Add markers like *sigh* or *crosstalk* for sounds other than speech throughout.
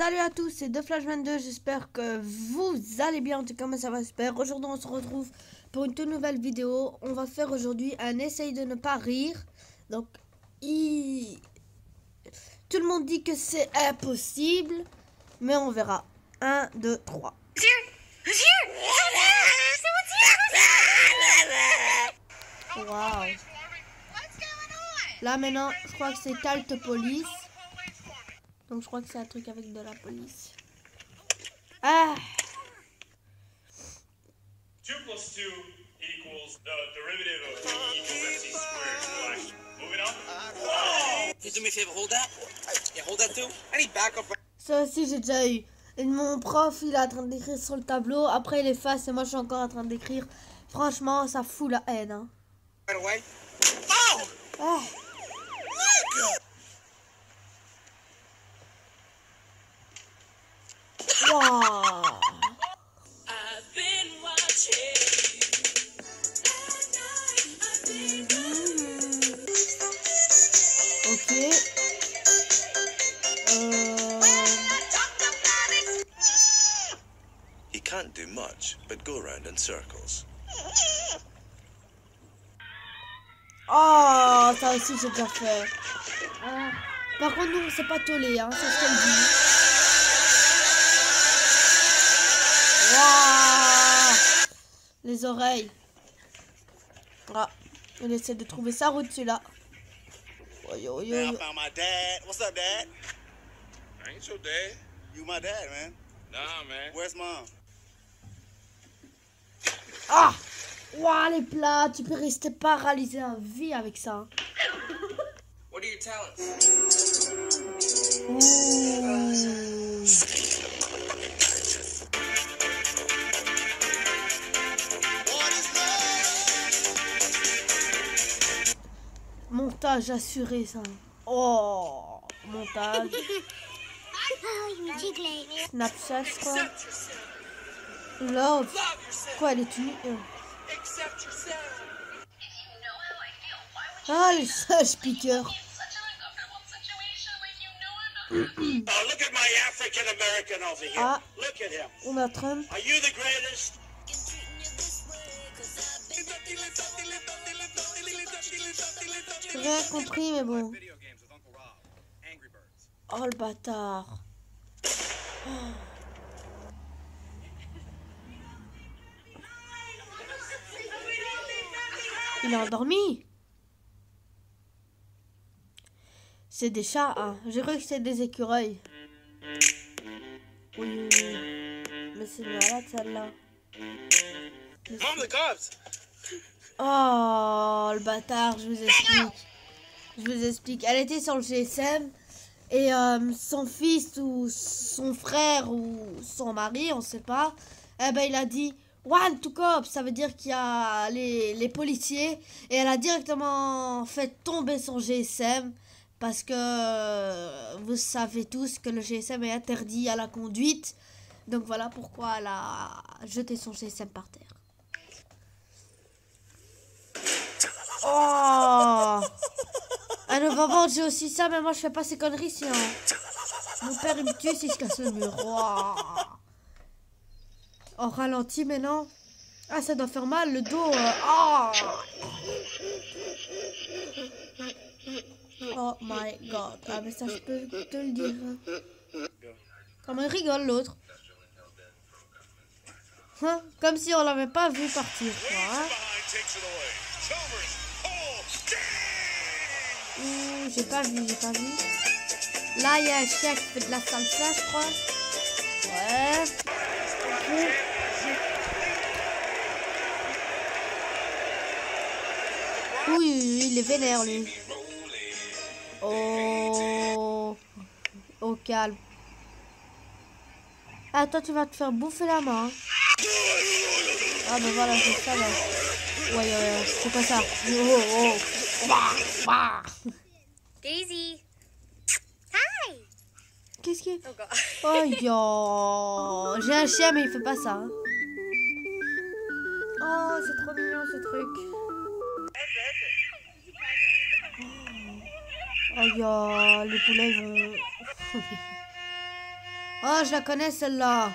Salut à tous, c'est De Flash 22, j'espère que vous allez bien, en tout cas moi ça va super. Aujourd'hui on se retrouve pour une toute nouvelle vidéo. On va faire aujourd'hui un essai de ne pas rire. Donc, tout le monde dit que c'est impossible, mais on verra. 1, 2, 3. Wow. Là maintenant, je crois que c'est Talt Police. Donc je crois que c'est un truc avec de la police. Ah 2 plus 2 equals the derivative of e equals mc squared. Moving on. Can you do me a favor? Hold that. Yeah, hold that too? I need backup. Ça aussi j'ai déjà eu. Et mon prof il est en train d'écrire sur le tableau. Après il efface et moi je suis encore en train d'écrire. Franchement ça fout la haine. Hein. Right away. Oh! Ah. Ok. Euh... He can't do much but go round in circles. Oh, ça aussi j'ai déjà fait. Ah. Par contre, nous, c'est pas tolé, hein. Les oreilles. Ah, on essaie de trouver sa route, celui-là. Oh, yo, yo, Man, I yo. found my dad. What's up, dad? I ain't your dad. You my dad, man. Nah, man. Where's mom? Ah Waouh, les plats, tu peux rester paralysé à vie avec ça. What are your talents? Ouh. Montage assuré, ça. Oh, montage. Snapchat, je crois. Love. Quoi, elle est tuée euh. Ah, les sages piqueurs. Oh, look at my African American over here. Ah. On a Trump. Rien compris, mais bon. Oh, le bâtard. Oh. Il a endormi. C'est des chats, hein. J'ai cru que c'était des écureuils. Oui, oui, oui. Mais c'est malade, celle-là. Mom, the cops. Oh, le bâtard, je vous explique. Je vous explique. Elle était sur le GSM et euh, son fils ou son frère ou son mari, on sait pas, eh ben il a dit One to cop, ça veut dire qu'il y a les, les policiers et elle a directement fait tomber son GSM parce que euh, vous savez tous que le GSM est interdit à la conduite. Donc voilà pourquoi elle a jeté son GSM par terre. Oh Ah non, maman, j'ai aussi ça, mais moi je fais pas ces conneries ici. Hein. Mon père il me tue si je casse le mur. Wow. Oh, ralenti maintenant. Ah, ça doit faire mal, le dos. euh, Oh Oh my god. Ah, mais ça, je peux te le dire. Comment il rigole l'autre Hein? Comme si on l'avait pas vu partir, quoi. hein. J'ai pas vu, j'ai pas vu. Là, il y a un chien qui fait de la salsa, je crois. Ouais. Ok. Oui, il est vénère, lui. Oh. Au calme. Ah, toi, tu vas te faire bouffer la main. Ah, ben voilà, c'est ça, là. Ouais, ouais, ouais, c'est pas ça. Oh, oh. Bah, bah. Daisy. Hi. Qu'est-ce qui est *laughs* Oh. Oh yo J'ai un chien mais il fait pas ça. hein. Oh c'est trop mignon ce truc. Oh yo les poulets vont. *laughs* Oh, je la connais celle-là.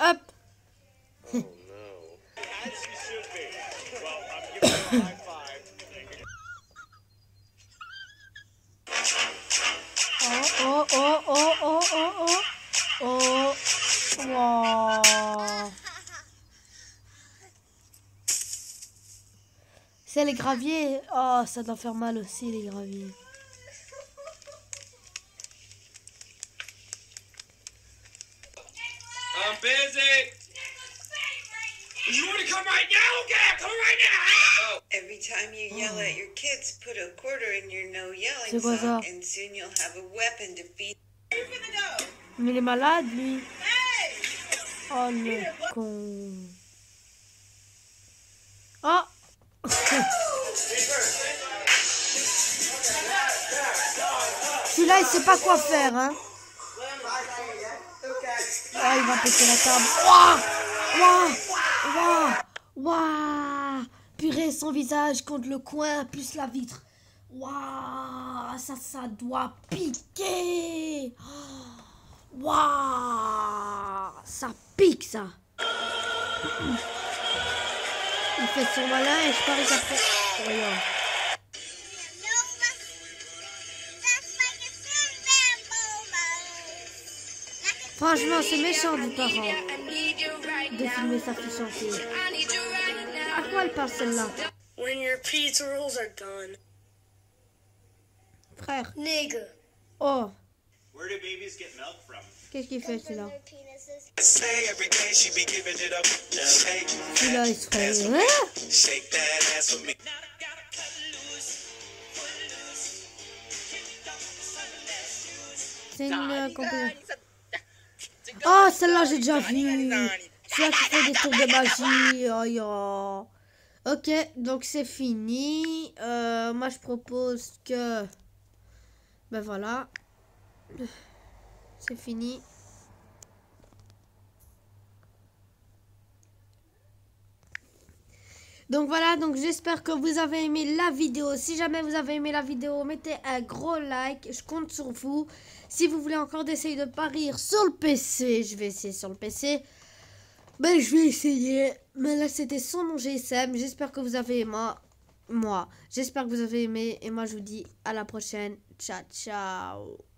Hop. *laughs* Oh. Well, I'm giving. Oh, oh, oh, oh, oh, oh, oh. Oh. Wow. C'est les graviers. Oh, ça doit faire mal aussi, les graviers. I'm busy. You want to come right now? Okay, come right now. Every time you yell at your kids, put a quarter in your no yelling ça and soon you'll have a weapon to beat. Mais il est malade, lui. Oh, le con. Oh. *laughs* Celui-là, il sait pas quoi faire, hein. Ah, il va péter la table. Ouah Ouah Ouah Ouah Purée, son visage contre le coin, plus la vitre. Waouh Ça, ça doit piquer. Waouh Ça pique, ça. Il fait son malin et je parie qu'après... Franchement, c'est méchant du parent de filmer sa fille chanter. À quoi elle parle celle-là When your pizza rolls are done. Frère. Nigga. Oh, Where do babies get milk from? qu'est-ce qu'il fait celui-là Celui-là, il se ferait... Shake that ass for me. C'est une euh, Oh, celle-là, j'ai déjà vu. Celui-là qui fait des trucs de magie. Oh. Ok, donc c'est fini. Euh, moi, je propose que... Ben voilà. C'est fini. Donc voilà, donc j'espère que vous avez aimé la vidéo. Si jamais vous avez aimé la vidéo, mettez un gros like. Je compte sur vous. Si vous voulez encore d'essayer de parier sur le PC, je vais essayer sur le PC. Ben je vais essayer. Mais là c'était sans mon GSM. J'espère que vous avez aimé. Moi, j'espère que vous avez aimé. Et moi je vous dis à la prochaine. Ciao, ciao.